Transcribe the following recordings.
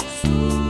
Sweet.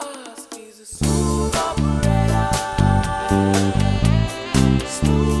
Ask, he's a smooth operator. Smooth